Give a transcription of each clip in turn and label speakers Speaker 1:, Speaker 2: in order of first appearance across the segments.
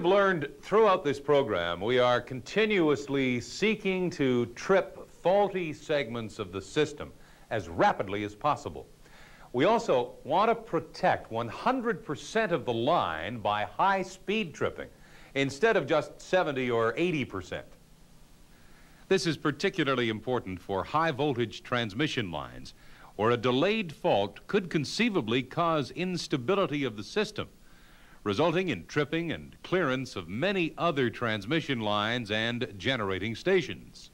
Speaker 1: Have learned throughout this program, we are continuously seeking to trip faulty segments of the system as rapidly as possible. We also want to protect 100% of the line by high speed tripping instead of just 70 or 80%. This is particularly important for high voltage transmission lines where a delayed fault could conceivably cause instability of the system, resulting in tripping and clearance of many other transmission lines and generating stations.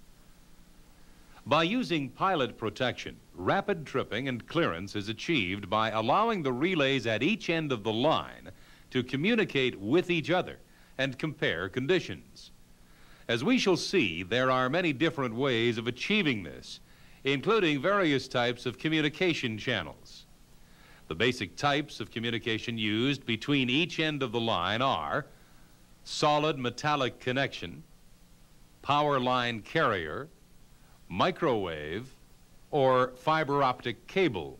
Speaker 1: By using pilot protection, rapid tripping and clearance is achieved by allowing the relays at each end of the line to communicate with each other and compare conditions. As we shall see, there are many different ways of achieving this, including various types of communication channels. The basic types of communication used between each end of the line are solid metallic connection, power line carrier, microwave, or fiber optic cable.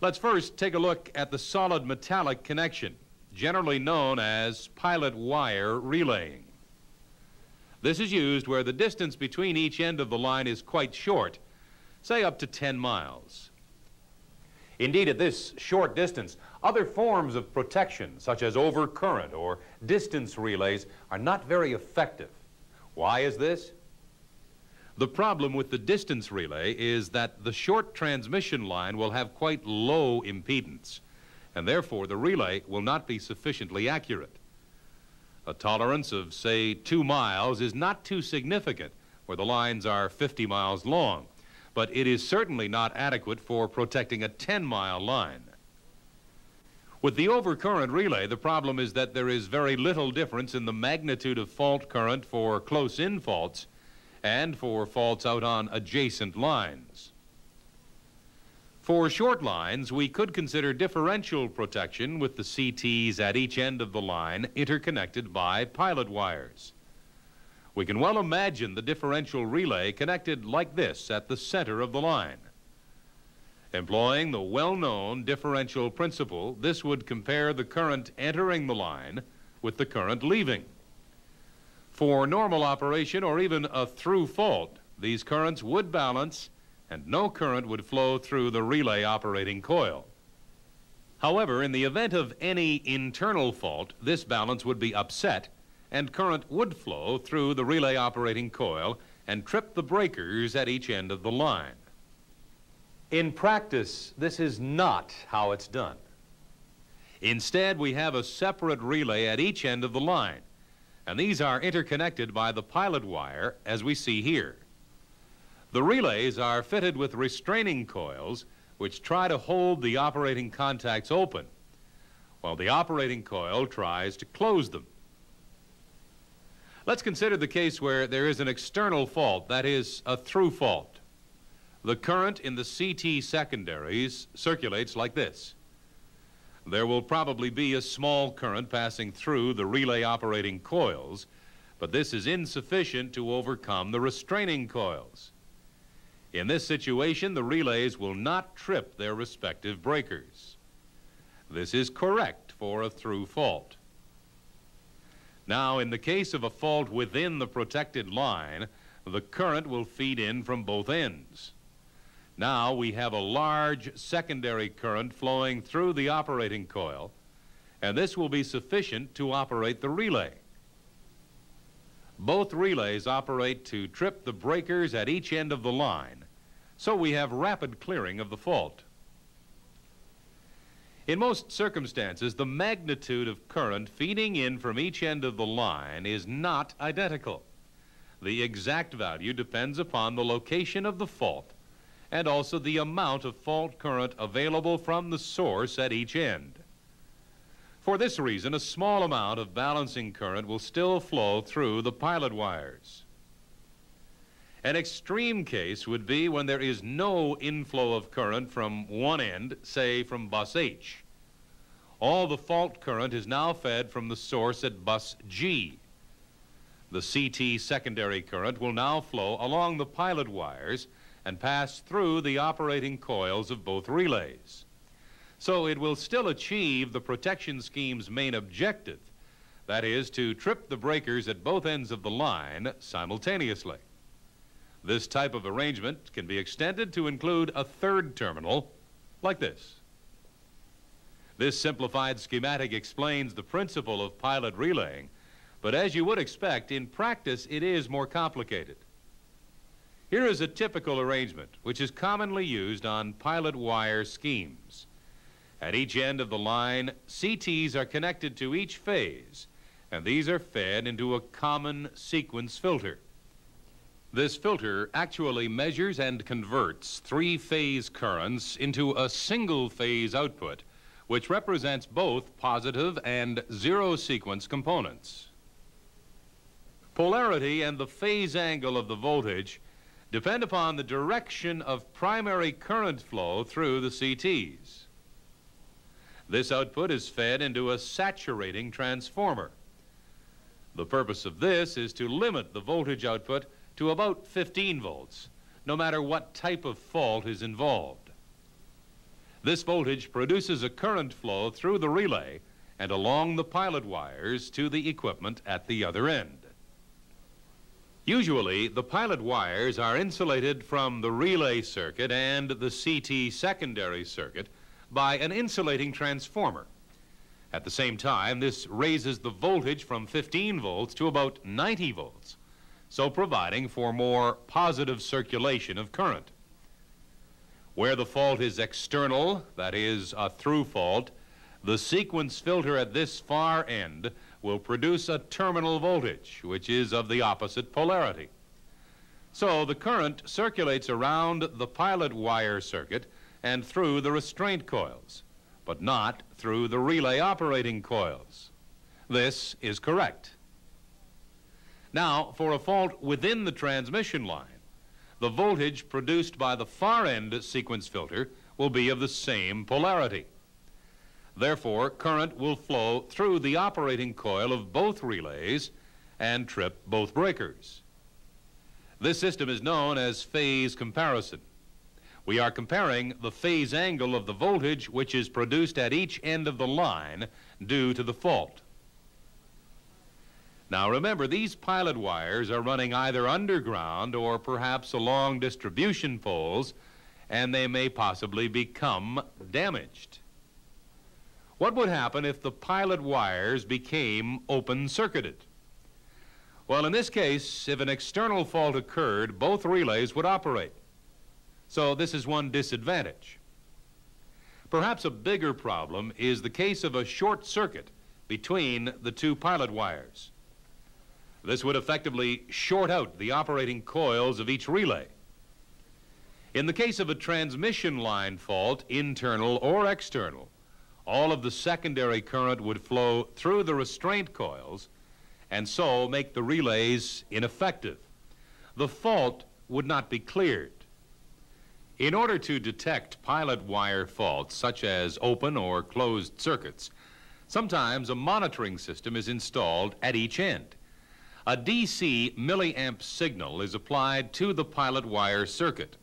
Speaker 1: Let's first take a look at the solid metallic connection, generally known as pilot wire relaying. This is used where the distance between each end of the line is quite short, say up to 10 miles. Indeed, at this short distance, other forms of protection, such as overcurrent or distance relays, are not very effective. Why is this? The problem with the distance relay is that the short transmission line will have quite low impedance, and therefore the relay will not be sufficiently accurate. A tolerance of, say, two miles is not too significant where the lines are 50 miles long, but it is certainly not adequate for protecting a 10-mile line. With the overcurrent relay, the problem is that there is very little difference in the magnitude of fault current for close-in faults and for faults out on adjacent lines. For short lines, we could consider differential protection with the CTs at each end of the line interconnected by pilot wires. We can well imagine the differential relay connected like this at the center of the line. Employing the well-known differential principle, this would compare the current entering the line with the current leaving. For normal operation or even a through fault, these currents would balance and no current would flow through the relay operating coil. However, in the event of any internal fault, this balance would be upset and current would flow through the relay operating coil and trip the breakers at each end of the line. In practice, this is not how it's done. Instead, we have a separate relay at each end of the line, and these are interconnected by the pilot wire as we see here. The relays are fitted with restraining coils which try to hold the operating contacts open, while the operating coil tries to close them. Let's consider the case where there is an external fault, that is, a through fault. The current in the CT secondaries circulates like this. There will probably be a small current passing through the relay operating coils, but this is insufficient to overcome the restraining coils. In this situation, the relays will not trip their respective breakers. This is correct for a through fault. Now, in the case of a fault within the protected line, the current will feed in from both ends. Now we have a large secondary current flowing through the operating coil, and this will be sufficient to operate the relay. Both relays operate to trip the breakers at each end of the line, so we have rapid clearing of the fault. In most circumstances, the magnitude of current feeding in from each end of the line is not identical. The exact value depends upon the location of the fault and also the amount of fault current available from the source at each end. For this reason, a small amount of balancing current will still flow through the pilot wires. An extreme case would be when there is no inflow of current from one end, say from bus H. All the fault current is now fed from the source at bus G. The CT secondary current will now flow along the pilot wires and pass through the operating coils of both relays. So it will still achieve the protection scheme's main objective, That is, to trip the breakers at both ends of the line simultaneously. This type of arrangement can be extended to include a third terminal, like this. This simplified schematic explains the principle of pilot relaying, but as you would expect, in practice it is more complicated. Here is a typical arrangement, which is commonly used on pilot wire schemes. At each end of the line, CTs are connected to each phase, and these are fed into a common sequence filter. This filter actually measures and converts three-phase currents into a single-phase output, which represents both positive and zero-sequence components. Polarity and the phase angle of the voltage depend upon the direction of primary current flow through the CTs. This output is fed into a saturating transformer. The purpose of this is to limit the voltage output to about 15 volts, no matter what type of fault is involved. This voltage produces a current flow through the relay and along the pilot wires to the equipment at the other end. Usually, the pilot wires are insulated from the relay circuit and the CT secondary circuit by an insulating transformer. At the same time, this raises the voltage from 15 volts to about 90 volts, so providing for more positive circulation of current. Where the fault is external, that is, a through fault, the sequence filter at this far end will produce a terminal voltage, which is of the opposite polarity. So the current circulates around the pilot wire circuit and through the restraint coils, but not through the relay operating coils. This is correct. Now, for a fault within the transmission line, the voltage produced by the far end sequence filter will be of the same polarity. Therefore, current will flow through the operating coil of both relays and trip both breakers. This system is known as phase comparison. We are comparing the phase angle of the voltage which is produced at each end of the line due to the fault. Now remember, these pilot wires are running either underground or perhaps along distribution poles, and they may possibly become damaged. What would happen if the pilot wires became open-circuited? Well, in this case, if an external fault occurred, both relays would operate. So this is one disadvantage. Perhaps a bigger problem is the case of a short circuit between the two pilot wires. This would effectively short out the operating coils of each relay. In the case of a transmission line fault, internal or external, all of the secondary current would flow through the restraint coils and so make the relays ineffective. The fault would not be cleared. In order to detect pilot wire faults, such as open or closed circuits, sometimes a monitoring system is installed at each end. A DC milliamp signal is applied to the pilot wire circuit.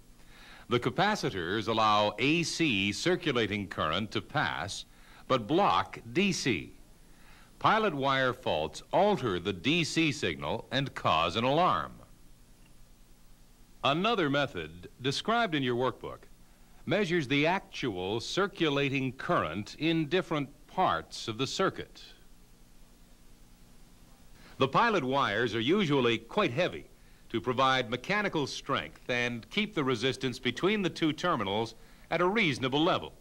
Speaker 1: The capacitors allow AC circulating current to pass but block DC. Pilot wire faults alter the DC signal and cause an alarm. Another method, described in your workbook, measures the actual circulating current in different parts of the circuit. The pilot wires are usually quite heavy to provide mechanical strength and keep the resistance between the two terminals at a reasonable level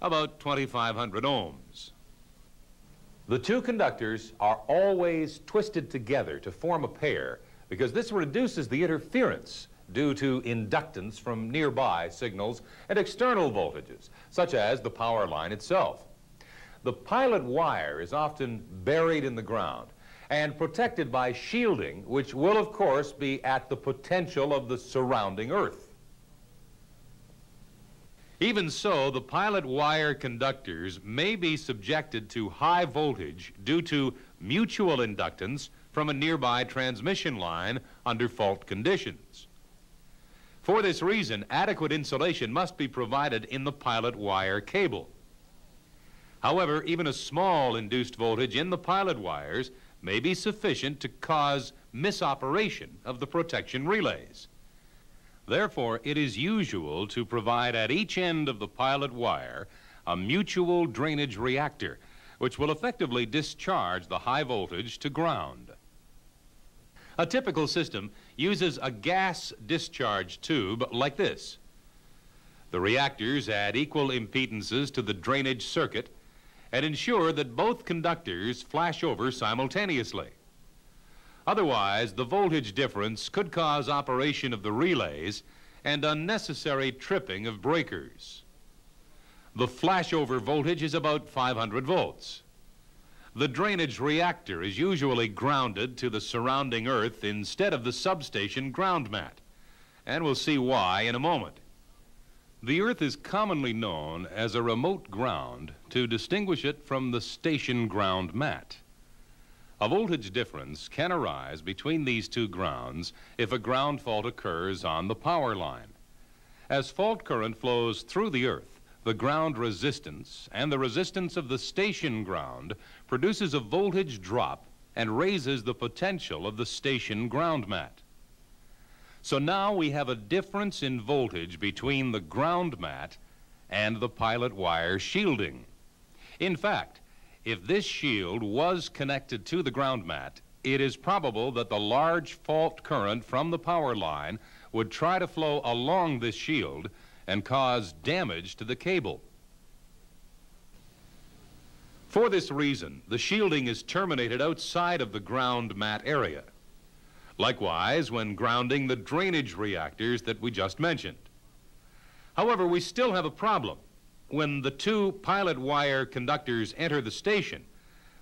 Speaker 1: about 2,500 ohms. The two conductors are always twisted together to form a pair because this reduces the interference due to inductance from nearby signals and external voltages, such as the power line itself. The pilot wire is often buried in the ground and protected by shielding, which will, of course, be at the potential of the surrounding earth. Even so, the pilot wire conductors may be subjected to high voltage due to mutual inductance from a nearby transmission line under fault conditions. For this reason, adequate insulation must be provided in the pilot wire cable. However, even a small induced voltage in the pilot wires may be sufficient to cause misoperation of the protection relays. Therefore, it is usual to provide at each end of the pilot wire a mutual drainage reactor, which will effectively discharge the high voltage to ground. A typical system uses a gas discharge tube like this. The reactors add equal impedances to the drainage circuit and ensure that both conductors flash over simultaneously. Otherwise, the voltage difference could cause operation of the relays and unnecessary tripping of breakers. The flashover voltage is about 500 volts. The drainage reactor is usually grounded to the surrounding earth instead of the substation ground mat, and we'll see why in a moment. The earth is commonly known as a remote ground to distinguish it from the station ground mat. A voltage difference can arise between these two grounds if a ground fault occurs on the power line. As fault current flows through the earth, the ground resistance and the resistance of the station ground produces a voltage drop and raises the potential of the station ground mat. So now we have a difference in voltage between the ground mat and the pilot wire shielding. In fact, if this shield was connected to the ground mat, it is probable that the large fault current from the power line would try to flow along this shield and cause damage to the cable. For this reason, the shielding is terminated outside of the ground mat area. Likewise, when grounding the drainage reactors that we just mentioned. However, we still have a problem. When the two pilot wire conductors enter the station,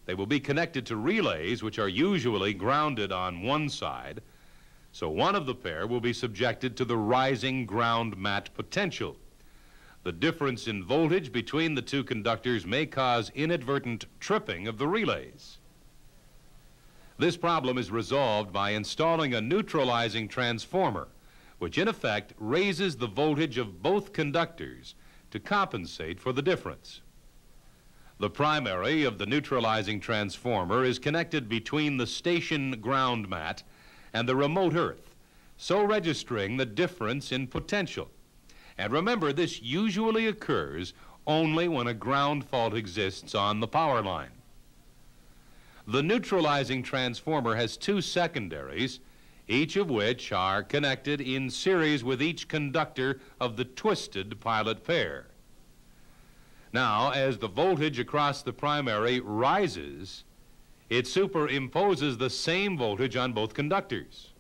Speaker 1: they will be connected to relays which are usually grounded on one side, so one of the pair will be subjected to the rising ground mat potential. The difference in voltage between the two conductors may cause inadvertent tripping of the relays. This problem is resolved by installing a neutralizing transformer, which in effect raises the voltage of both conductors to compensate for the difference. The primary of the neutralizing transformer is connected between the station ground mat and the remote earth, so registering the difference in potential. And remember, this usually occurs only when a ground fault exists on the power line. The neutralizing transformer has two secondaries, each of which are connected in series with each conductor of the twisted pilot pair. Now, as the voltage across the primary rises, it superimposes the same voltage on both conductors.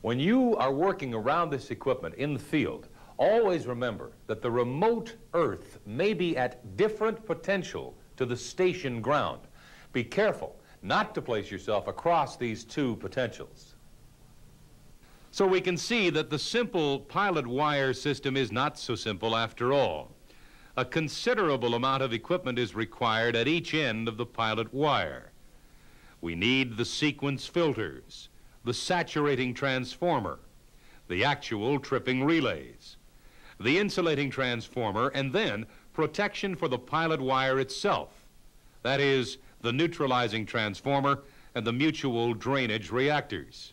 Speaker 1: When you are working around this equipment in the field, always remember that the remote Earth may be at different potential to the station ground. Be careful not to place yourself across these two potentials. So we can see that the simple pilot wire system is not so simple after all. A considerable amount of equipment is required at each end of the pilot wire. We need the sequence filters, the saturating transformer, the actual tripping relays, the insulating transformer, and then protection for the pilot wire itself. That is, the neutralizing transformer, and the mutual drainage reactors.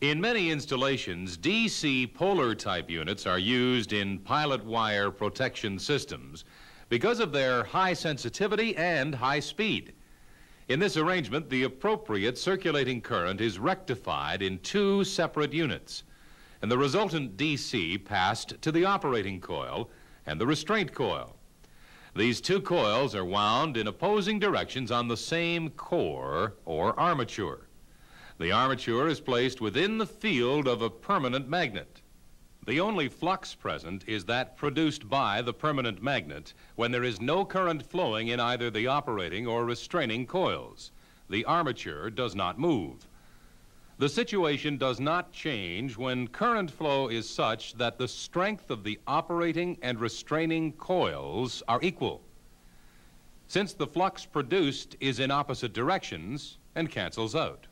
Speaker 1: In many installations, DC polar type units are used in pilot wire protection systems because of their high sensitivity and high speed. In this arrangement, the appropriate circulating current is rectified in two separate units, and the resultant DC passed to the operating coil and the restraint coil. These two coils are wound in opposing directions on the same core or armature. The armature is placed within the field of a permanent magnet. The only flux present is that produced by the permanent magnet when there is no current flowing in either the operating or restraining coils. The armature does not move. The situation does not change when current flow is such that the strength of the operating and restraining coils are equal. Since the flux produced is in opposite directions and cancels out.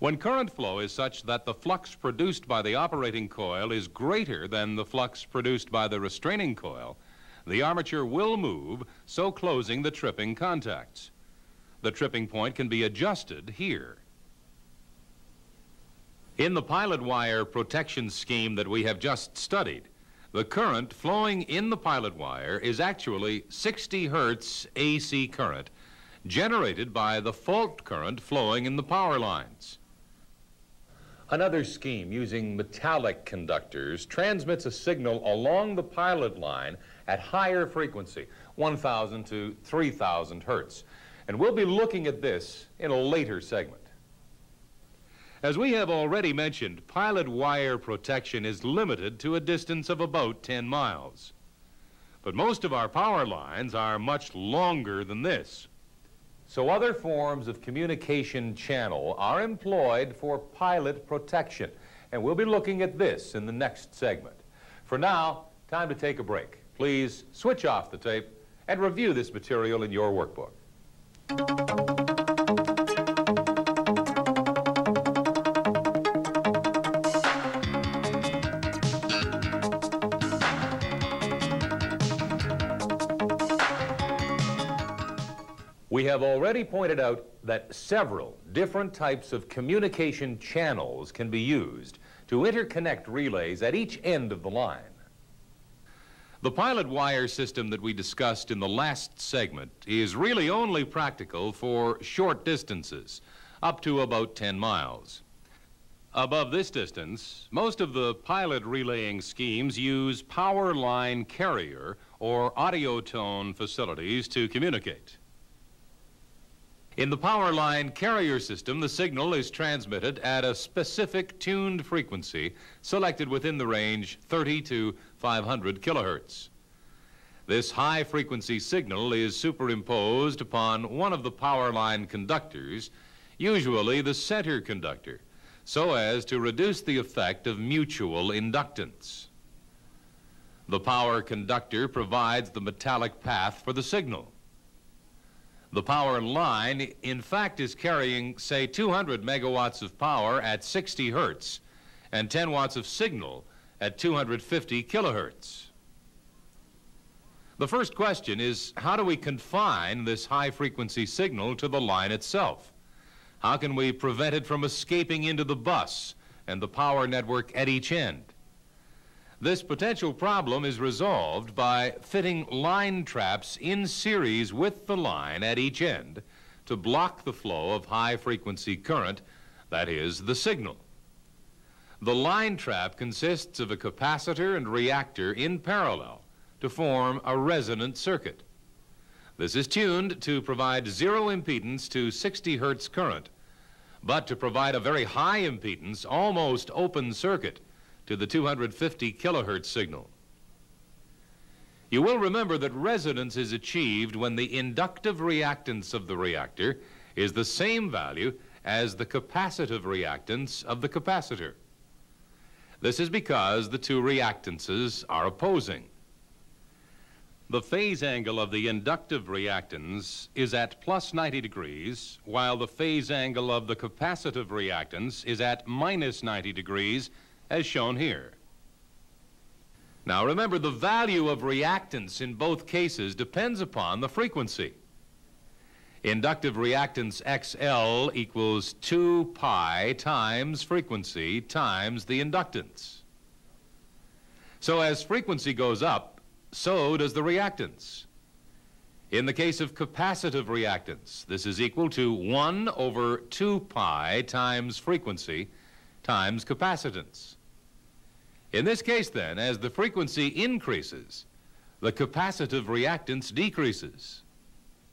Speaker 1: When current flow is such that the flux produced by the operating coil is greater than the flux produced by the restraining coil, the armature will move, so closing the tripping contacts. The tripping point can be adjusted here. In the pilot wire protection scheme that we have just studied, the current flowing in the pilot wire is actually 60 hertz AC current generated by the fault current flowing in the power lines. Another scheme using metallic conductors transmits a signal along the pilot line at higher frequency, 1,000 to 3,000 hertz. And we'll be looking at this in a later segment. As we have already mentioned, pilot wire protection is limited to a distance of about 10 miles. But most of our power lines are much longer than this. So other forms of communication channel are employed for pilot protection. And we'll be looking at this in the next segment. For now, time to take a break. Please switch off the tape and review this material in your workbook. We have already pointed out that several different types of communication channels can be used to interconnect relays at each end of the line. The pilot wire system that we discussed in the last segment is really only practical for short distances, up to about 10 miles. Above this distance, most of the pilot relaying schemes use power line carrier or audio tone facilities to communicate. In the power line carrier system, the signal is transmitted at a specific tuned frequency selected within the range 30 to 500 kilohertz. This high frequency signal is superimposed upon one of the power line conductors, usually the center conductor, so as to reduce the effect of mutual inductance. The power conductor provides the metallic path for the signal. The power line, in fact, is carrying, say, 200 megawatts of power at 60 hertz and 10 watts of signal at 250 kilohertz. The first question is, how do we confine this high-frequency signal to the line itself? How can we prevent it from escaping into the bus and the power network at each end? This potential problem is resolved by fitting line traps in series with the line at each end to block the flow of high-frequency current, that is, the signal. The line trap consists of a capacitor and reactor in parallel to form a resonant circuit. This is tuned to provide zero impedance to 60 hertz current, but to provide a very high impedance, almost open circuit, to the 250 kilohertz signal. You will remember that resonance is achieved when the inductive reactance of the reactor is the same value as the capacitive reactance of the capacitor. This is because the two reactances are opposing. The phase angle of the inductive reactance is at plus 90 degrees, while the phase angle of the capacitive reactance is at minus 90 degrees as shown here. Now remember, the value of reactance in both cases depends upon the frequency. Inductive reactance XL equals 2 pi times frequency times the inductance. So as frequency goes up, so does the reactance. In the case of capacitive reactance, this is equal to 1 over 2 pi times frequency times capacitance. In this case, then, as the frequency increases, the capacitive reactance decreases.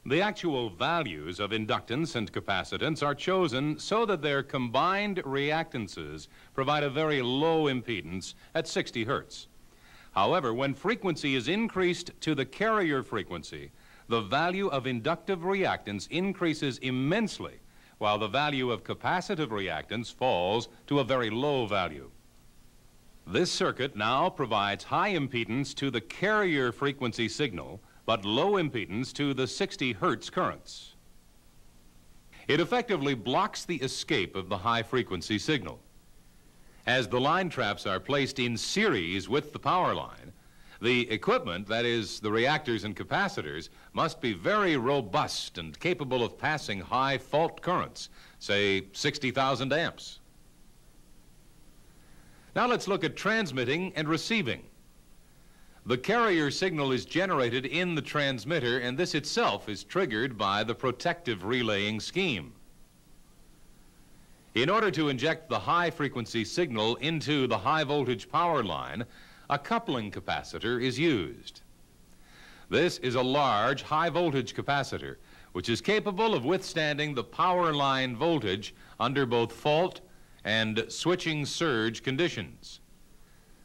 Speaker 1: The actual values of inductance and capacitance are chosen so that their combined reactances provide a very low impedance at 60 hertz. However, when frequency is increased to the carrier frequency, the value of inductive reactance increases immensely, while the value of capacitive reactance falls to a very low value. This circuit now provides high impedance to the carrier frequency signal, but low impedance to the 60 hertz currents. It effectively blocks the escape of the high-frequency signal. As the line traps are placed in series with the power line, the equipment, that is, the reactors and capacitors, must be very robust and capable of passing high fault currents, say 60,000 amps. Now let's look at transmitting and receiving. The carrier signal is generated in the transmitter, and this itself is triggered by the protective relaying scheme. In order to inject the high-frequency signal into the high-voltage power line, a coupling capacitor is used. This is a large high-voltage capacitor, which is capable of withstanding the power line voltage under both fault and switching surge conditions.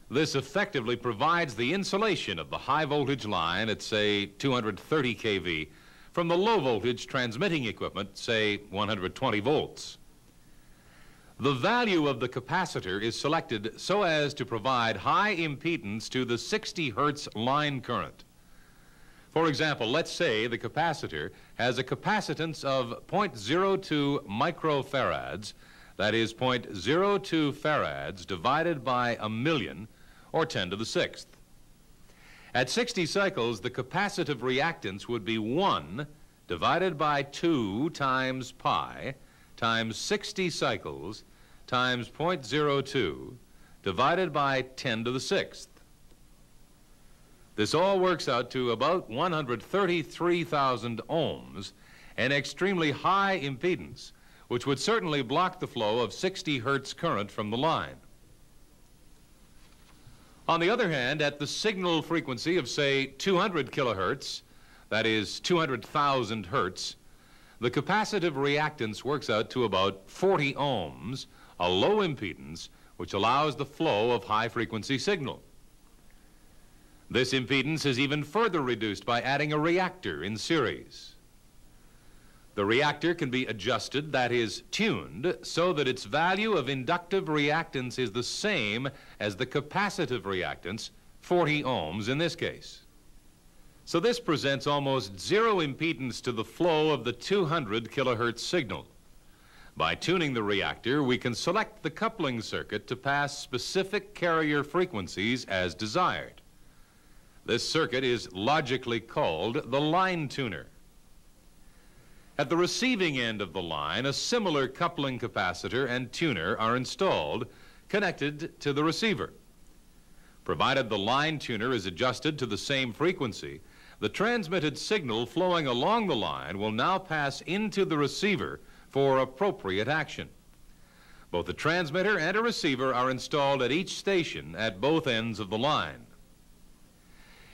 Speaker 1: This effectively provides the insulation of the high-voltage line at, say, 230 kV from the low-voltage transmitting equipment, say, 120 volts. The value of the capacitor is selected so as to provide high impedance to the 60 hertz line current. For example, let's say the capacitor has a capacitance of 0.02 microfarads, that is 0.02 farads divided by a million, or 10 to the sixth. At 60 cycles, the capacitive reactance would be 1 divided by 2 times pi, times 60 cycles times 0.02 divided by 10 to the sixth. This all works out to about 133,000 ohms, an extremely high impedance, which would certainly block the flow of 60 hertz current from the line. On the other hand, at the signal frequency of, say, 200 kilohertz, that is 200,000 hertz, the capacitive reactance works out to about 40 ohms, a low impedance which allows the flow of high-frequency signal. This impedance is even further reduced by adding a reactor in series. The reactor can be adjusted, that is, tuned, so that its value of inductive reactance is the same as the capacitive reactance, 40 ohms in this case. So this presents almost zero impedance to the flow of the 200 kilohertz signal. By tuning the reactor, we can select the coupling circuit to pass specific carrier frequencies as desired. This circuit is logically called the line tuner. At the receiving end of the line, a similar coupling capacitor and tuner are installed, connected to the receiver. Provided the line tuner is adjusted to the same frequency, the transmitted signal flowing along the line will now pass into the receiver for appropriate action. Both a transmitter and a receiver are installed at each station at both ends of the line.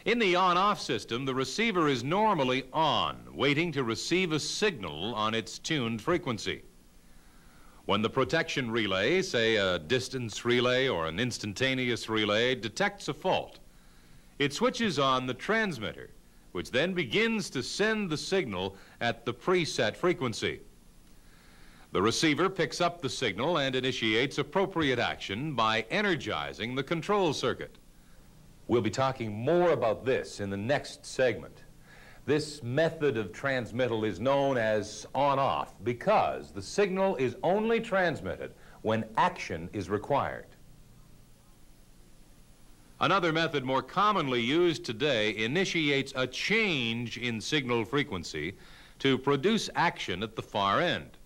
Speaker 1: In the on-off system, the receiver is normally on, waiting to receive a signal on its tuned frequency. When the protection relay, say a distance relay or an instantaneous relay, detects a fault, it switches on the transmitter which then begins to send the signal at the preset frequency. The receiver picks up the signal and initiates appropriate action by energizing the control circuit. We'll be talking more about this in the next segment. This method of transmittal is known as on-off because the signal is only transmitted when action is required. Another method more commonly used today initiates a change in signal frequency to produce action at the far end.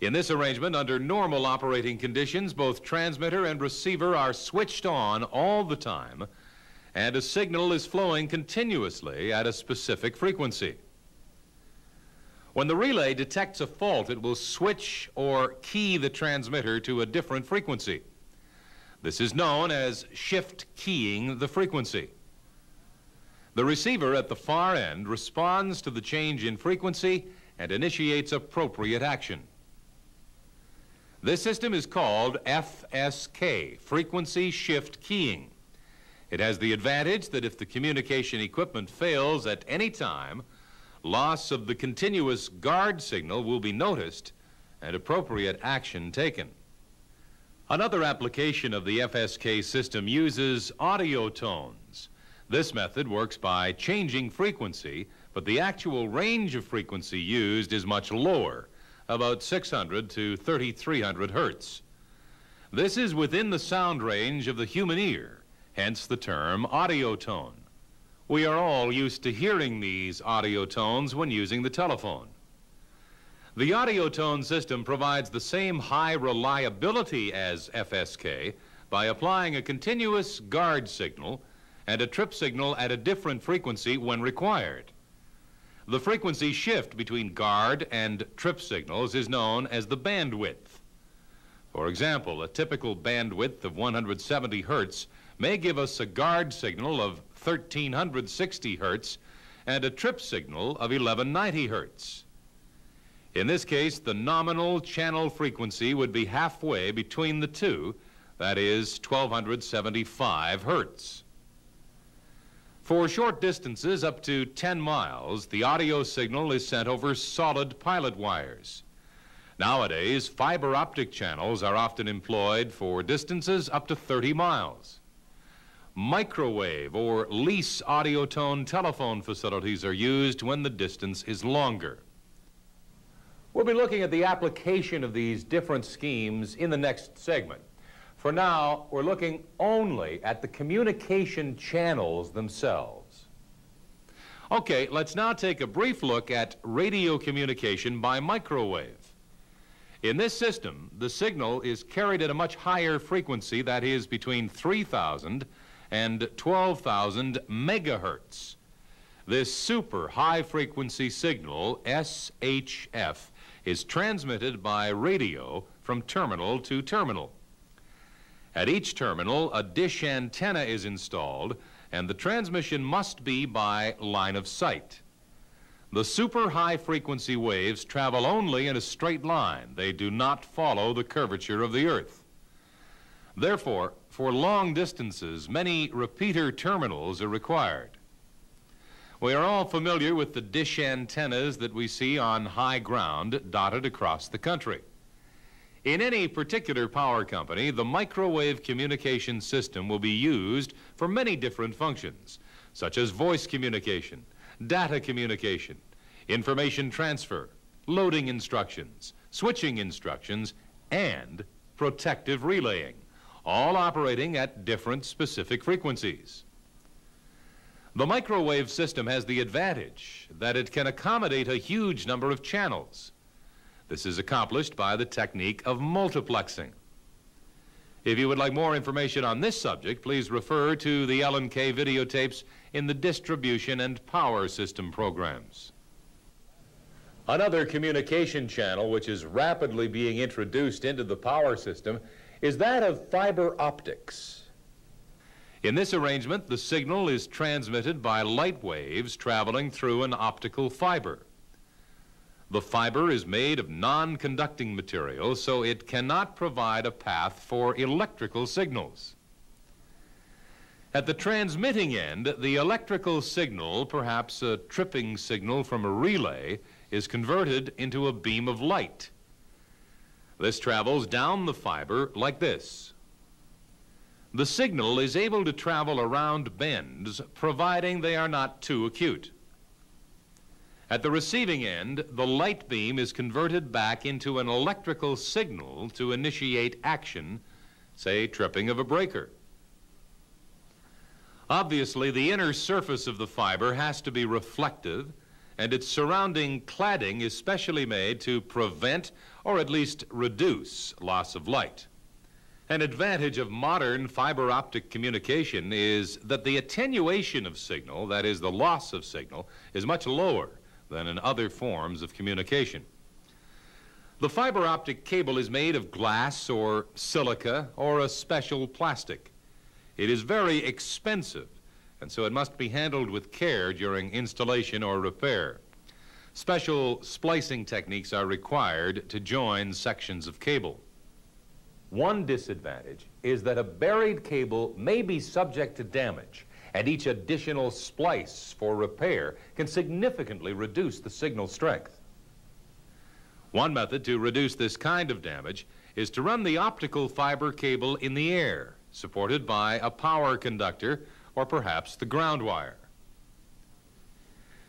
Speaker 1: In this arrangement, under normal operating conditions, both transmitter and receiver are switched on all the time, and a signal is flowing continuously at a specific frequency. When the relay detects a fault, it will switch or key the transmitter to a different frequency. This is known as shift keying the frequency. The receiver at the far end responds to the change in frequency and initiates appropriate action. This system is called FSK, Frequency Shift Keying. It has the advantage that if the communication equipment fails at any time, loss of the continuous guard signal will be noticed and appropriate action taken. Another application of the FSK system uses audio tones. This method works by changing frequency, but the actual range of frequency used is much lower, about 600 to 3300 hertz. This is within the sound range of the human ear, hence the term audio tone. We are all used to hearing these audio tones when using the telephone. The audio tone system provides the same high reliability as FSK by applying a continuous guard signal and a trip signal at a different frequency when required. The frequency shift between guard and trip signals is known as the bandwidth. For example, a typical bandwidth of 170 hertz may give us a guard signal of 1360 hertz and a trip signal of 1190 hertz. In this case, the nominal channel frequency would be halfway between the two, that is 1275 hertz. For short distances up to 10 miles, the audio signal is sent over solid pilot wires. Nowadays, fiber optic channels are often employed for distances up to 30 miles. Microwave or lease audio tone telephone facilities are used when the distance is longer. We'll be looking at the application of these different schemes in the next segment. For now, we're looking only at the communication channels themselves. Okay, let's now take a brief look at radio communication by microwave. In this system, the signal is carried at a much higher frequency, that is between 3,000 and 12,000 megahertz. This super high frequency signal, SHF, is transmitted by radio from terminal to terminal. At each terminal, a dish antenna is installed, and the transmission must be by line of sight. The super high frequency waves travel only in a straight line. They do not follow the curvature of the earth. Therefore, for long distances, many repeater terminals are required. We are all familiar with the dish antennas that we see on high ground dotted across the country. In any particular power company, the microwave communication system will be used for many different functions, such as voice communication, data communication, information transfer, loading instructions, switching instructions, and protective relaying, all operating at different specific frequencies. The microwave system has the advantage that it can accommodate a huge number of channels. This is accomplished by the technique of multiplexing. If you would like more information on this subject, please refer to the L&K videotapes in the distribution and power system programs. Another communication channel which is rapidly being introduced into the power system is that of fiber optics. In this arrangement, the signal is transmitted by light waves traveling through an optical fiber. The fiber is made of non-conducting material, so it cannot provide a path for electrical signals. At the transmitting end, the electrical signal, perhaps a tripping signal from a relay, is converted into a beam of light. This travels down the fiber like this. The signal is able to travel around bends, providing they are not too acute. At the receiving end, the light beam is converted back into an electrical signal to initiate action, say tripping of a breaker. Obviously, the inner surface of the fiber has to be reflective, and its surrounding cladding is specially made to prevent or at least reduce loss of light. An advantage of modern fiber optic communication is that the attenuation of signal, that is, the loss of signal, is much lower than in other forms of communication. The fiber optic cable is made of glass or silica or a special plastic. It is very expensive, and so it must be handled with care during installation or repair. Special splicing techniques are required to join sections of cable. One disadvantage is that a buried cable may be subject to damage, and each additional splice for repair can significantly reduce the signal strength. One method to reduce this kind of damage is to run the optical fiber cable in the air, supported by a power conductor or perhaps the ground wire.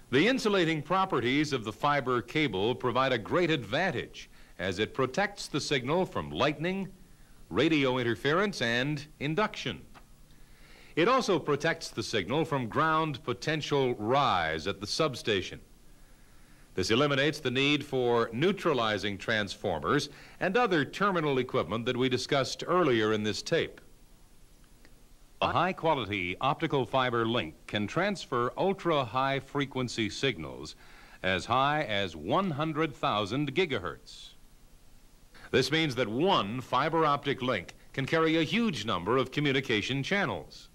Speaker 1: The insulating properties of the fiber cable provide a great advantage as it protects the signal from lightning, radio interference, and induction. It also protects the signal from ground potential rise at the substation. This eliminates the need for neutralizing transformers and other terminal equipment that we discussed earlier in this tape. A high-quality optical fiber link can transfer ultra-high frequency signals as high as 100,000 gigahertz. This means that one fiber optic link can carry a huge number of communication channels.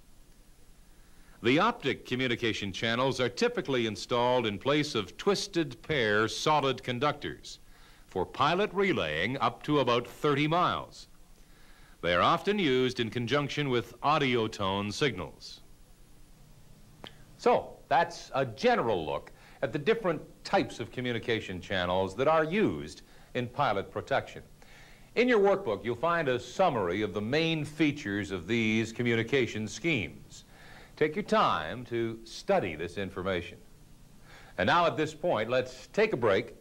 Speaker 1: The optic communication channels are typically installed in place of twisted pair solid conductors for pilot relaying up to about 30 miles. They are often used in conjunction with audio tone signals. So, that's a general look at the different types of communication channels that are used in pilot protection. In your workbook, you'll find a summary of the main features of these communication schemes. Take your time to study this information. And now at this point, let's take a break.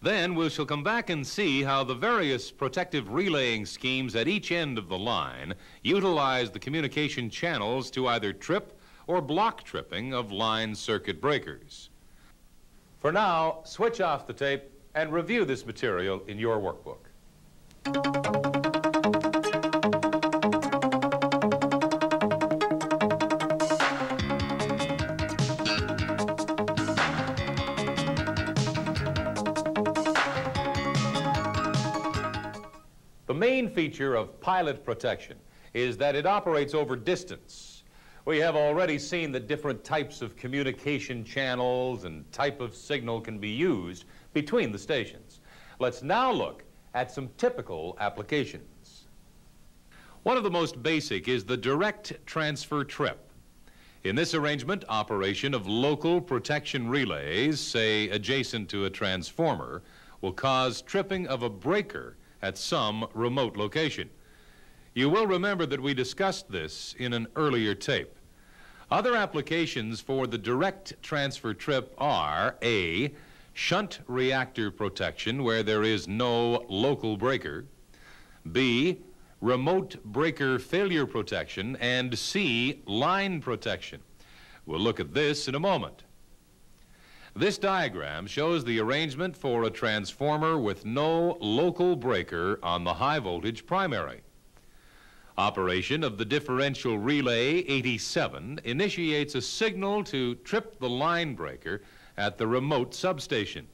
Speaker 1: Then we shall come back and see how the various protective relaying schemes at each end of the line utilize the communication channels to either trip or block tripping of line circuit breakers. For now, switch off the tape and review this material in your workbook. Main feature of pilot protection is that it operates over distance. We have already seen that different types of communication channels and type of signal can be used between the stations. Let's now look at some typical applications. One of the most basic is the direct transfer trip. In this arrangement, operation of local protection relays, say adjacent to a transformer, will cause tripping of a breaker at some remote location. You will remember that we discussed this in an earlier tape. Other applications for the direct transfer trip are A. Shunt reactor protection where there is no local breaker. B. Remote breaker failure protection. And C. Line protection. We'll look at this in a moment. This diagram shows the arrangement for a transformer with no local breaker on the high voltage primary. Operation of the differential relay 87 initiates a signal to trip the line breaker at the remote substation.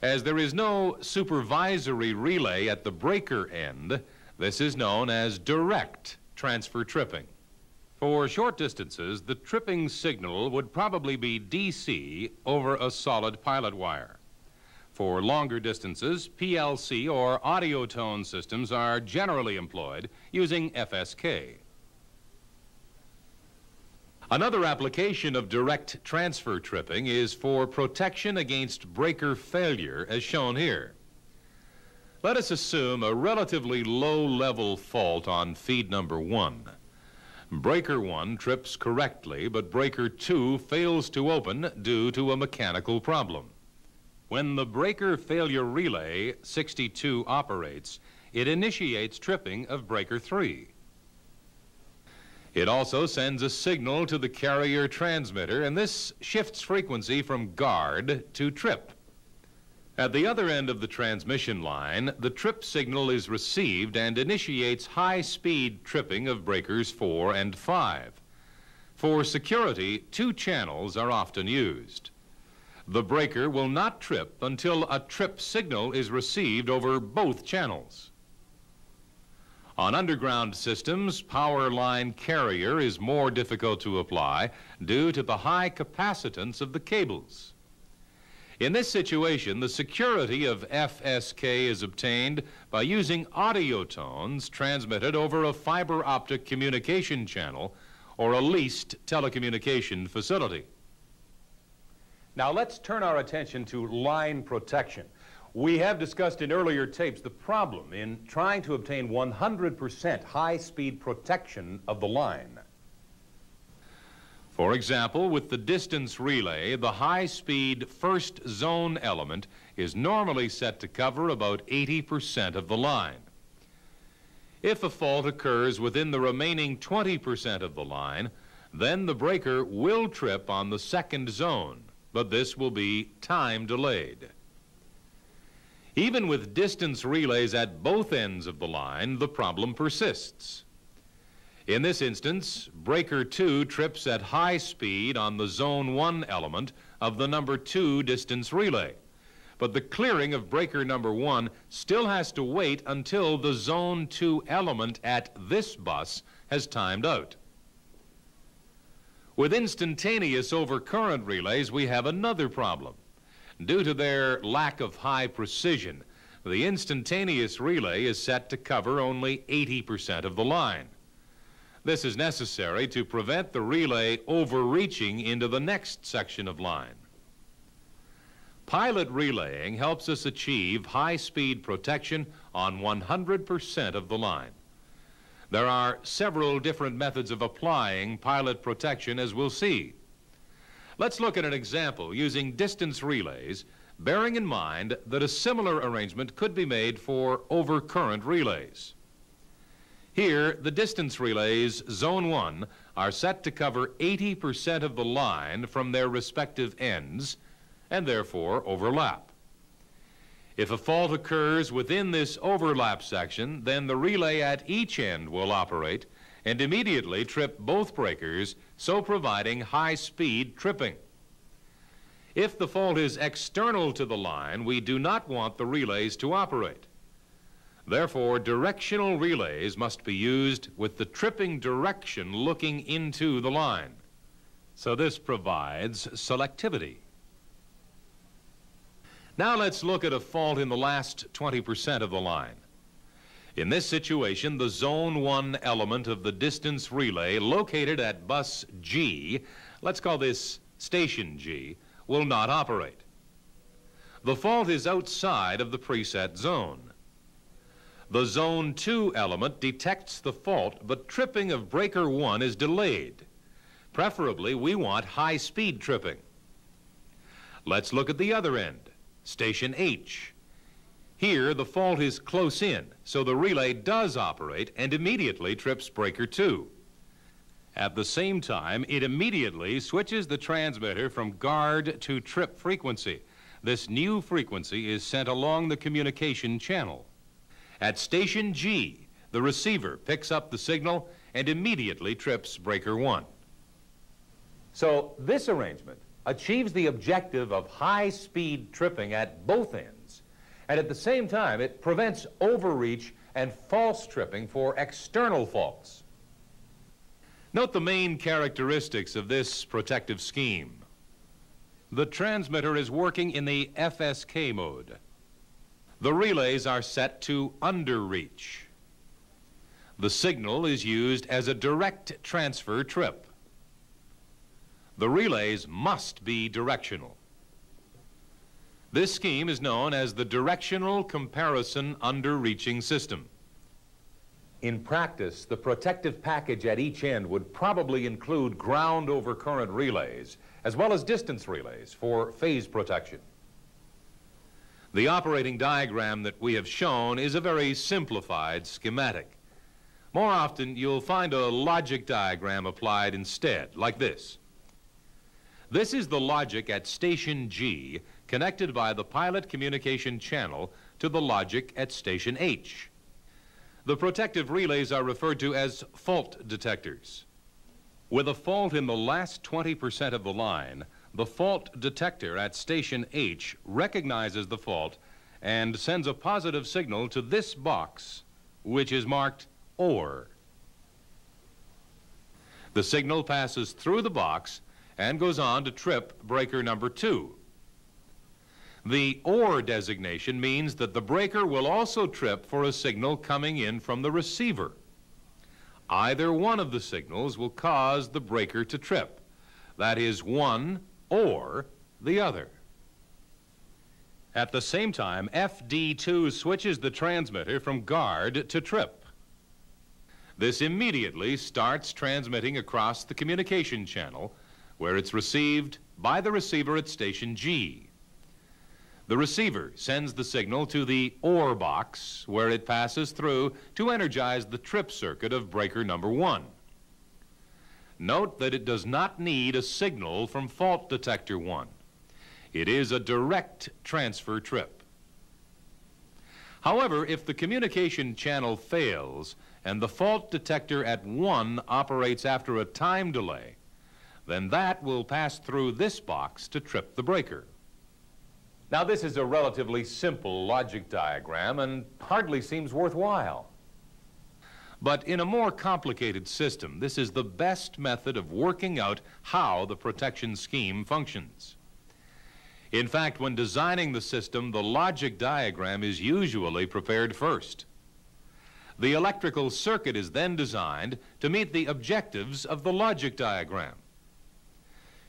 Speaker 1: As there is no supervisory relay at the breaker end, this is known as direct transfer tripping. For short distances, the tripping signal would probably be DC over a solid pilot wire. For longer distances, PLC or audio tone systems are generally employed using FSK. Another application of direct transfer tripping is for protection against breaker failure, as shown here. Let us assume a relatively low-level fault on feed number one. Breaker 1 trips correctly, but breaker 2 fails to open due to a mechanical problem. When the breaker failure relay 62 operates, it initiates tripping of breaker 3. It also sends a signal to the carrier transmitter, and this shifts frequency from guard to trip. At the other end of the transmission line, the trip signal is received and initiates high-speed tripping of breakers 4 and 5. For security, two channels are often used. The breaker will not trip until a trip signal is received over both channels. On underground systems, power line carrier is more difficult to apply due to the high capacitance of the cables. In this situation, the security of FSK is obtained by using audio tones transmitted over a fiber optic communication channel or a leased telecommunication facility. Now let's turn our attention to line protection. We have discussed in earlier tapes the problem in trying to obtain 100% high-speed protection of the line. For example, with the distance relay, the high-speed first zone element is normally set to cover about 80% of the line. If a fault occurs within the remaining 20% of the line, then the breaker will trip on the second zone, but this will be time delayed. Even with distance relays at both ends of the line, the problem persists. In this instance, breaker 2 trips at high speed on the zone 1 element of the number 2 distance relay. But the clearing of breaker number 1 still has to wait until the zone 2 element at this bus has timed out. With instantaneous overcurrent relays, we have another problem. Due to their lack of high precision, the instantaneous relay is set to cover only 80% of the line. This is necessary to prevent the relay overreaching into the next section of line. Pilot relaying helps us achieve high-speed protection on 100% of the line. There are several different methods of applying pilot protection, as we'll see. Let's look at an example using distance relays, bearing in mind that a similar arrangement could be made for overcurrent relays. Here, the distance relays, Zone 1, are set to cover 80% of the line from their respective ends and therefore overlap. If a fault occurs within this overlap section, then the relay at each end will operate and immediately trip both breakers, so providing high-speed tripping. If the fault is external to the line, we do not want the relays to operate. Therefore, directional relays must be used with the tripping direction looking into the line. So this provides selectivity. Now let's look at a fault in the last 20% of the line. In this situation, the zone 1 element of the distance relay located at bus G, let's call this station G, will not operate. The fault is outside of the preset zone. The Zone 2 element detects the fault, but tripping of breaker 1 is delayed. Preferably, we want high-speed tripping. Let's look at the other end, station H. Here, the fault is close in, so the relay does operate and immediately trips breaker 2. At the same time, it immediately switches the transmitter from guard to trip frequency. This new frequency is sent along the communication channel. At station G, the receiver picks up the signal and immediately trips breaker one. So this arrangement achieves the objective of high-speed tripping at both ends, and at the same time it prevents overreach and false tripping for external faults. Note the main characteristics of this protective scheme. The transmitter is working in the FSK mode. The relays are set to underreach. The signal is used as a direct transfer trip. The relays must be directional. This scheme is known as the Directional Comparison Underreaching System. In practice, the protective package at each end would probably include ground overcurrent relays, as well as distance relays for phase protection. The operating diagram that we have shown is a very simplified schematic. More often, you'll find a logic diagram applied instead, like this. This is the logic at station G connected by the pilot communication channel to the logic at station H. The protective relays are referred to as fault detectors. With a fault in the last 20% of the line, the fault detector at station H recognizes the fault and sends a positive signal to this box, which is marked OR. The signal passes through the box and goes on to trip breaker number two. The OR designation means that the breaker will also trip for a signal coming in from the receiver. Either one of the signals will cause the breaker to trip. That is one or the other. At the same time, FD2 switches the transmitter from guard to trip. This immediately starts transmitting across the communication channel where it's received by the receiver at station G. The receiver sends the signal to the OR box, where it passes through to energize the trip circuit of breaker number one. Note that it does not need a signal from fault detector 1. It is a direct transfer trip. However, if the communication channel fails and the fault detector at 1 operates after a time delay, then that will pass through this box to trip the breaker. Now, this is a relatively simple logic diagram and hardly seems worthwhile. But in a more complicated system, this is the best method of working out how the protection scheme functions. In fact, when designing the system, the logic diagram is usually prepared first. The electrical circuit is then designed to meet the objectives of the logic diagram.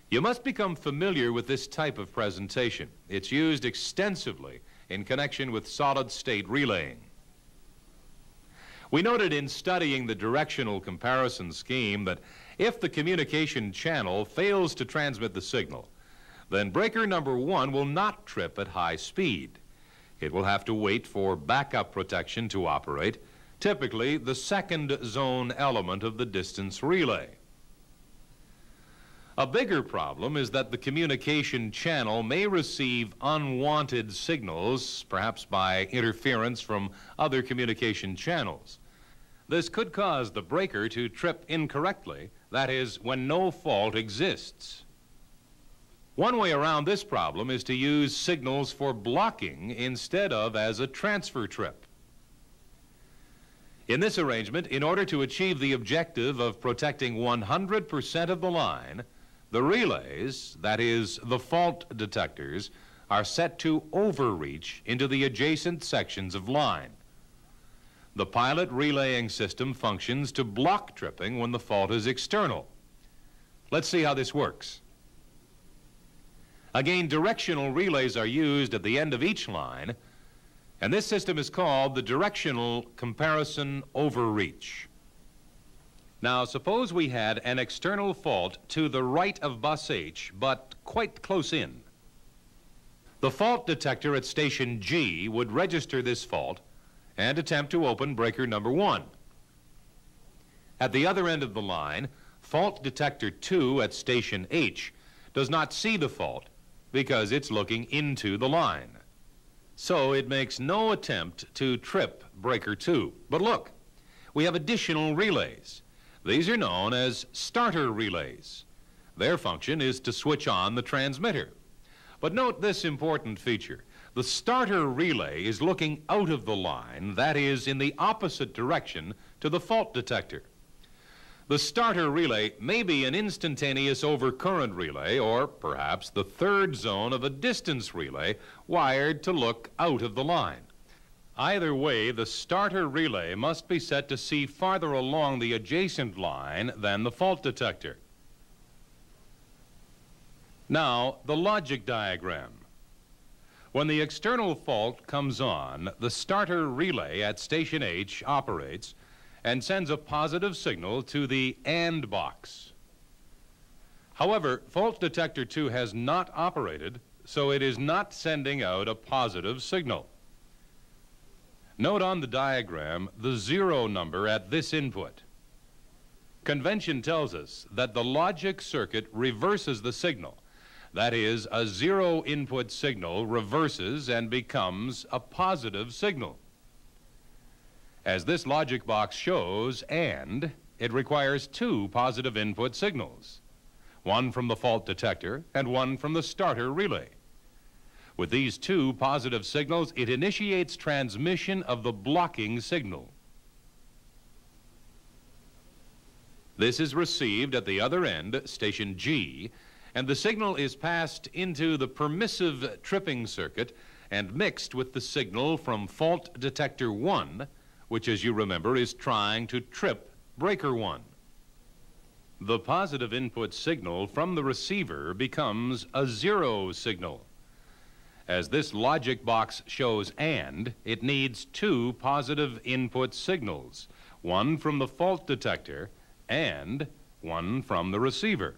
Speaker 1: You must become familiar with this type of presentation. It's used extensively in connection with solid-state relaying. We noted in studying the directional comparison scheme that if the communication channel fails to transmit the signal, then breaker number one will not trip at high speed. It will have to wait for backup protection to operate, typically the second zone element of the distance relay. A bigger problem is that the communication channel may receive unwanted signals, perhaps by interference from other communication channels. This could cause the breaker to trip incorrectly, that is, when no fault exists. One way around this problem is to use signals for blocking instead of as a transfer trip. In this arrangement, in order to achieve the objective of protecting 100% of the line, the relays, that is, the fault detectors, are set to overreach into the adjacent sections of line. The pilot relaying system functions to block tripping when the fault is external. Let's see how this works. Again, directional relays are used at the end of each line, and this system is called the directional comparison overreach. Now, suppose we had an external fault to the right of bus H, but quite close in. The fault detector at station G would register this fault and attempt to open breaker number one. At the other end of the line, fault detector 2 at station H does not see the fault because it's looking into the line. So it makes no attempt to trip breaker 2. But look, we have additional relays. These are known as starter relays. Their function is to switch on the transmitter. But note this important feature. The starter relay is looking out of the line, that is, in the opposite direction to the fault detector. The starter relay may be an instantaneous overcurrent relay or perhaps the third zone of a distance relay wired to look out of the line. Either way, the starter relay must be set to see farther along the adjacent line than the fault detector. Now, the logic diagram. When the external fault comes on, the starter relay at station H operates and sends a positive signal to the AND box. However, fault detector 2 has not operated, so it is not sending out a positive signal. Note on the diagram the zero number at this input. Convention tells us that the logic circuit reverses the signal. That is, a zero input signal reverses and becomes a positive signal. As this logic box shows, and it requires two positive input signals, one from the fault detector and one from the starter relay. With these two positive signals, it initiates transmission of the blocking signal. This is received at the other end, station G, and the signal is passed into the permissive tripping circuit and mixed with the signal from fault detector 1, which, as you remember, is trying to trip breaker 1. The positive input signal from the receiver becomes a zero signal. As this logic box shows AND, it needs two positive input signals, one from the fault detector and one from the receiver.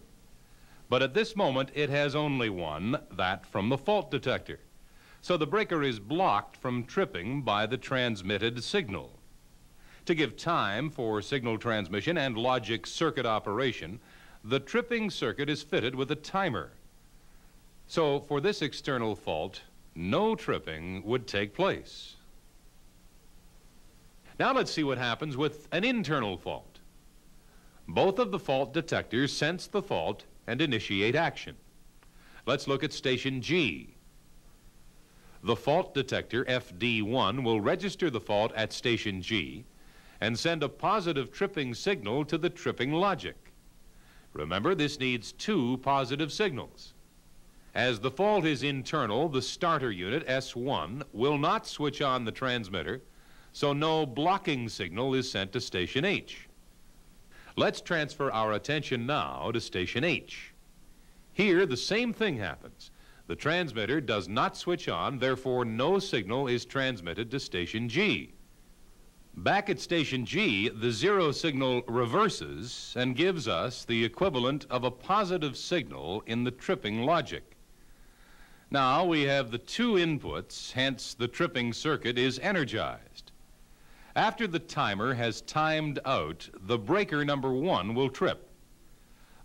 Speaker 1: But at this moment, it has only one, that from the fault detector. So the breaker is blocked from tripping by the transmitted signal. To give time for signal transmission and logic circuit operation, the tripping circuit is fitted with a timer. So for this external fault, no tripping would take place. Now let's see what happens with an internal fault. Both of the fault detectors sense the fault and initiate action. Let's look at station G. The fault detector, FD1, will register the fault at station G and send a positive tripping signal to the tripping logic. Remember, this needs two positive signals. As the fault is internal, the starter unit, S1, will not switch on the transmitter, so no blocking signal is sent to station H. Let's transfer our attention now to station H. Here, the same thing happens. The transmitter does not switch on, therefore no signal is transmitted to station G. Back at station G, the zero signal reverses and gives us the equivalent of a positive signal in the tripping logic. Now we have the two inputs, hence the tripping circuit is energized. After the timer has timed out, the breaker number one will trip.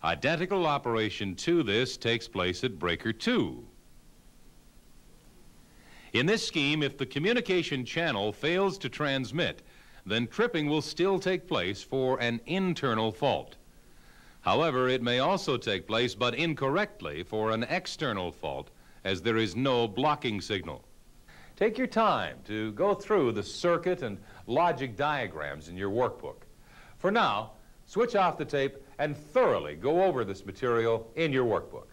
Speaker 1: Identical operation to this takes place at breaker two. In this scheme, if the communication channel fails to transmit, then tripping will still take place for an internal fault. However, it may also take place, but incorrectly, for an external fault, as there is no blocking signal. Take your time to go through the circuit and logic diagrams in your workbook. For now, switch off the tape and thoroughly go over this material in your workbook.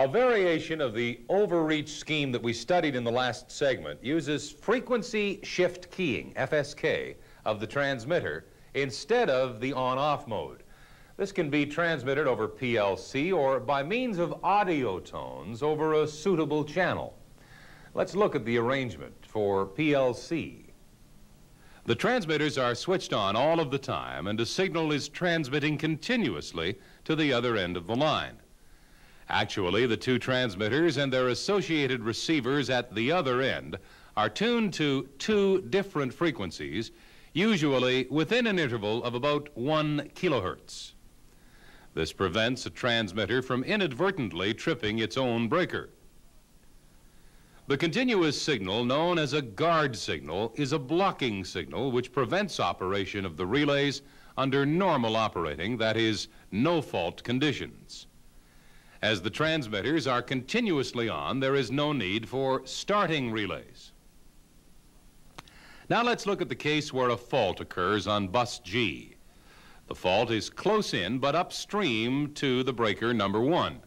Speaker 1: A variation of the overreach scheme that we studied in the last segment uses frequency shift keying, FSK, of the transmitter instead of the on-off mode. This can be transmitted over PLC or by means of audio tones over a suitable channel. Let's look at the arrangement for PLC. The transmitters are switched on all of the time and a signal is transmitting continuously to the other end of the line. Actually, the two transmitters and their associated receivers at the other end are tuned to two different frequencies, usually within an interval of about one kilohertz. This prevents a transmitter from inadvertently tripping its own breaker. The continuous signal, known as a guard signal, is a blocking signal which prevents operation of the relays under normal operating, that is, no fault conditions. As the transmitters are continuously on, there is no need for starting relays. Now let's look at the case where a fault occurs on bus G. The fault is close in but upstream to the breaker number one.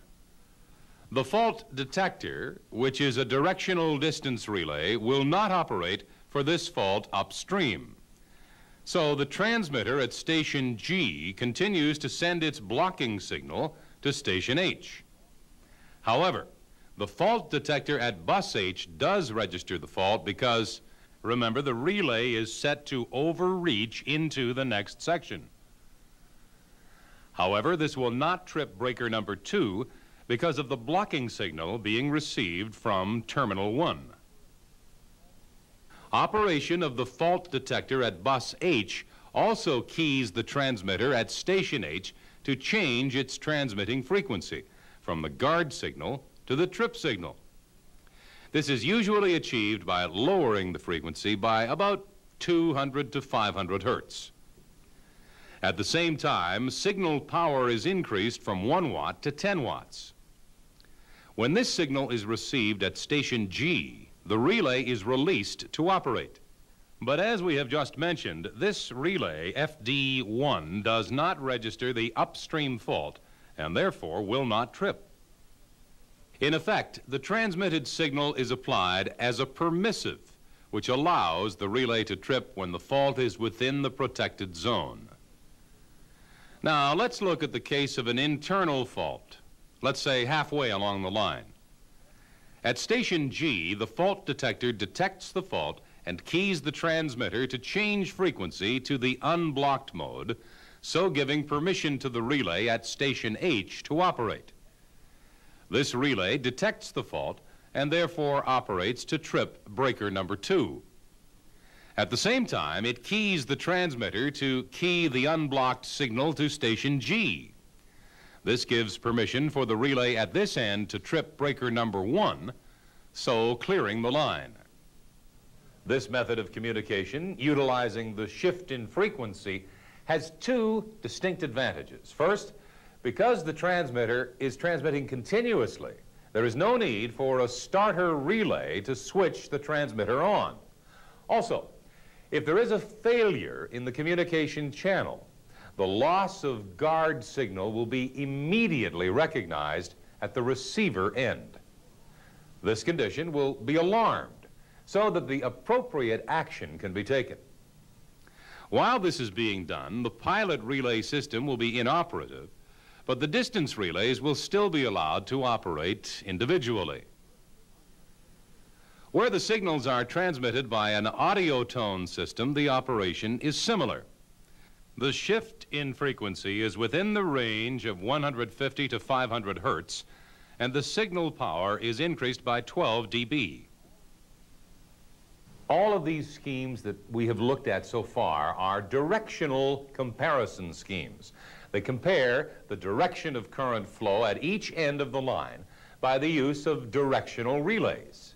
Speaker 1: The fault detector, which is a directional distance relay, will not operate for this fault upstream. So the transmitter at station G continues to send its blocking signal to station H. However, the fault detector at bus H does register the fault because, remember, the relay is set to overreach into the next section. However, this will not trip breaker number two because of the blocking signal being received from terminal one. Operation of the fault detector at bus H also keys the transmitter at station H to change its transmitting frequency from the guard signal to the trip signal. This is usually achieved by lowering the frequency by about 200 to 500 hertz. At the same time, signal power is increased from 1 watt to 10 watts. When this signal is received at station G, the relay is released to operate. But as we have just mentioned, this relay, FD1, does not register the upstream fault and therefore will not trip. In effect, the transmitted signal is applied as a permissive, which allows the relay to trip when the fault is within the protected zone. Now, let's look at the case of an internal fault, let's say halfway along the line. At station G, the fault detector detects the fault and keys the transmitter to change frequency to the unblocked mode, so giving permission to the relay at station H to operate. This relay detects the fault and therefore operates to trip breaker number two. At the same time, it keys the transmitter to key the unblocked signal to station G. This gives permission for the relay at this end to trip breaker number one, so clearing the line. This method of communication, utilizing the shift in frequency, has two distinct advantages. First, because the transmitter is transmitting continuously, there is no need for a starter relay to switch the transmitter on. Also, if there is a failure in the communication channel, the loss of guard signal will be immediately recognized at the receiver end. This condition will be alarmed so that the appropriate action can be taken. While this is being done, the pilot relay system will be inoperative, but the distance relays will still be allowed to operate individually. Where the signals are transmitted by an audio tone system, the operation is similar. The shift in frequency is within the range of 150 to 500 hertz, and the signal power is increased by 12 dB. All of these schemes that we have looked at so far are directional comparison schemes. They compare the direction of current flow at each end of the line by the use of directional relays.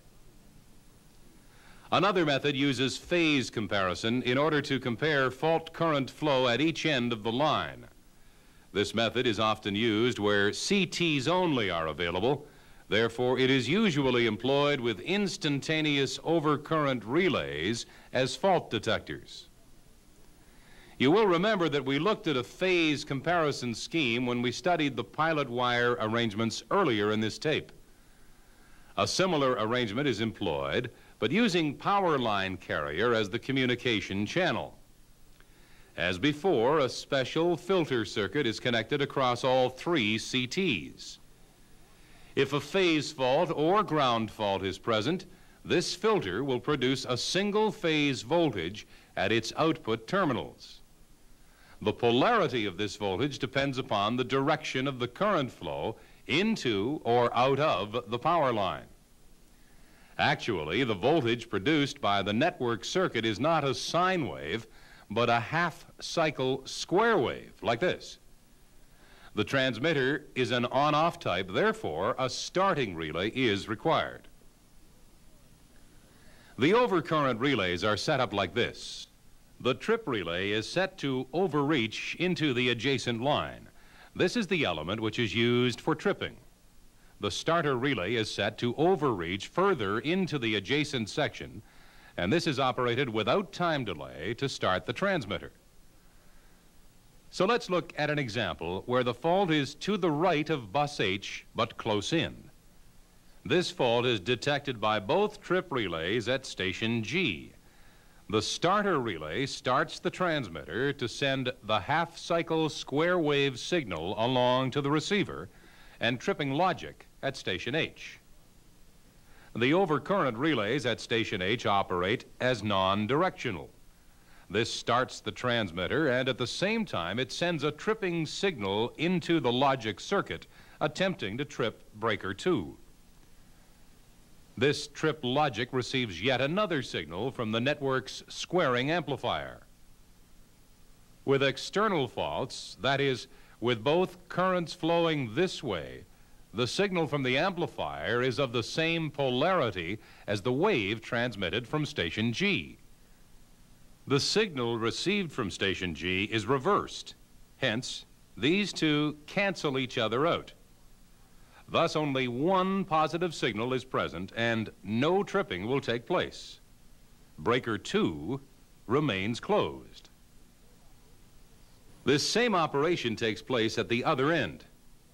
Speaker 1: Another method uses phase comparison in order to compare fault current flow at each end of the line. This method is often used where CTs only are available. Therefore, it is usually employed with instantaneous overcurrent relays as fault detectors. You will remember that we looked at a phase comparison scheme when we studied the pilot wire arrangements earlier in this tape. A similar arrangement is employed but using power line carrier as the communication channel. As before, a special filter circuit is connected across all three CTs. If a phase fault or ground fault is present, this filter will produce a single phase voltage at its output terminals. The polarity of this voltage depends upon the direction of the current flow into or out of the power line. Actually, the voltage produced by the network circuit is not a sine wave, but a half-cycle square wave, like this. The transmitter is an on-off type, therefore a starting relay is required. The overcurrent relays are set up like this. The trip relay is set to overreach into the adjacent line. This is the element which is used for tripping the starter relay is set to overreach further into the adjacent section, and this is operated without time delay to start the transmitter. So let's look at an example where the fault is to the right of bus H, but close in. This fault is detected by both trip relays at station G. The starter relay starts the transmitter to send the half-cycle square wave signal along to the receiver, and tripping logic at Station H. The overcurrent relays at Station H operate as non-directional. This starts the transmitter, and at the same time, it sends a tripping signal into the logic circuit, attempting to trip breaker 2. This trip logic receives yet another signal from the network's squaring amplifier. With external faults, that is, with both currents flowing this way, the signal from the amplifier is of the same polarity as the wave transmitted from station G. The signal received from station G is reversed. Hence, these two cancel each other out. Thus, only one positive signal is present and no tripping will take place. Breaker 2 remains closed. This same operation takes place at the other end.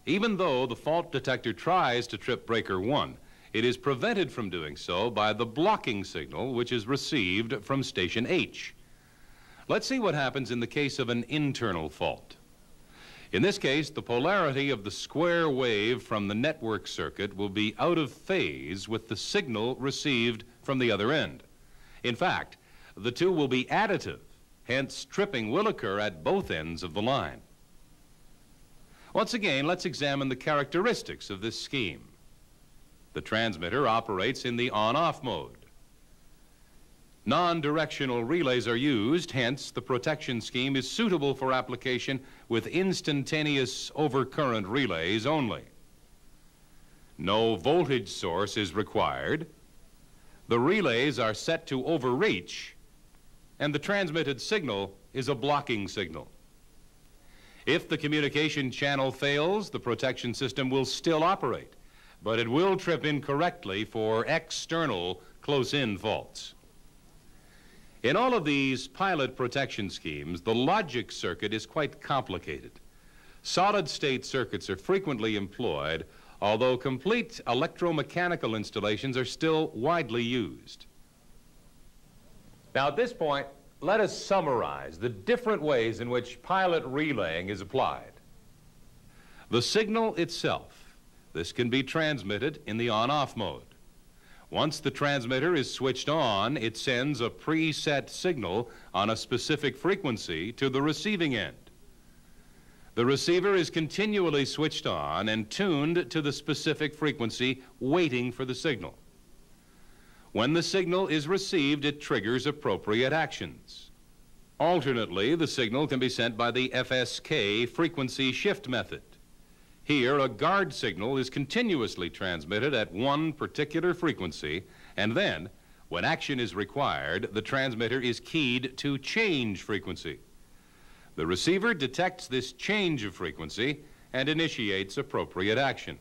Speaker 1: Even though the fault detector tries to trip breaker 1, it is prevented from doing so by the blocking signal which is received from station H. Let's see what happens in the case of an internal fault. In this case, the polarity of the square wave from the network circuit will be out of phase with the signal received from the other end. In fact, the two will be additive, hence tripping will occur at both ends of the line. Once again, let's examine the characteristics of this scheme. The transmitter operates in the on-off mode. Non-directional relays are used, hence the protection scheme is suitable for application with instantaneous overcurrent relays only. No voltage source is required. The relays are set to overreach, and the transmitted signal is a blocking signal. If the communication channel fails, the protection system will still operate, but it will trip incorrectly for external close-in faults. In all of these pilot protection schemes, the logic circuit is quite complicated. Solid-state circuits are frequently employed, although complete electromechanical installations are still widely used. Now, at this point, let us summarize the different ways in which pilot relaying is applied. The signal itself, this can be transmitted in the on-off mode. Once the transmitter is switched on, it sends a preset signal on a specific frequency to the receiving end. The receiver is continually switched on and tuned to the specific frequency, waiting for the signal. When the signal is received, it triggers appropriate actions. Alternately, the signal can be sent by the FSK frequency shift method. Here, a guard signal is continuously transmitted at one particular frequency, and then, when action is required, the transmitter is keyed to change frequency. The receiver detects this change of frequency and initiates appropriate action.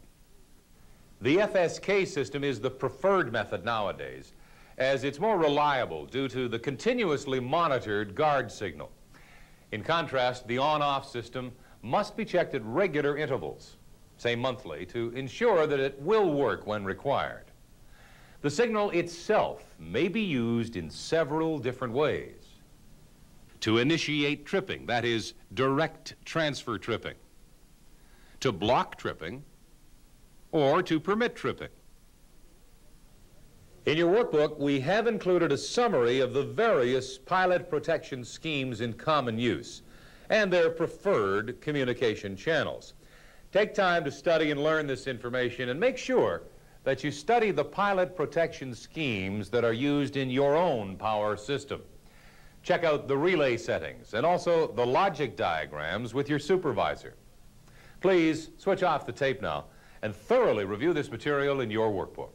Speaker 1: The FSK system is the preferred method nowadays, as it's more reliable due to the continuously monitored guard signal. In contrast, the on-off system must be checked at regular intervals, say monthly, to ensure that it will work when required. The signal itself may be used in several different ways. To initiate tripping, that is, direct transfer tripping. To block tripping, or to permit tripping. In your workbook, we have included a summary of the various pilot protection schemes in common use and their preferred communication channels. Take time to study and learn this information and make sure that you study the pilot protection schemes that are used in your own power system. Check out the relay settings and also the logic diagrams with your supervisor. Please switch off the tape now and thoroughly review this material in your workbook.